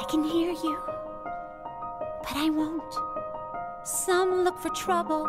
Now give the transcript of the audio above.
I can hear you, but I won't. Some look for trouble.